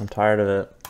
I'm tired of it.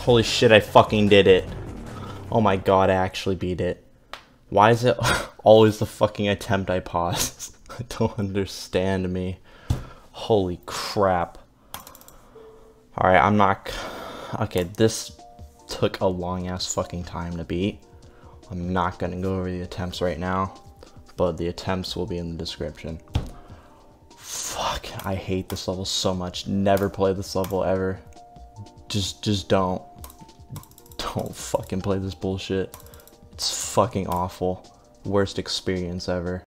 Holy shit, I fucking did it. Oh my god, I actually beat it. Why is it always the fucking attempt I pause? I don't understand me. Holy crap. Alright, I'm not... Okay, this took a long ass fucking time to beat. I'm not gonna go over the attempts right now, but the attempts will be in the description. Fuck, I hate this level so much. Never play this level ever. Just, just don't. Don't fucking play this bullshit. It's fucking awful. Worst experience ever.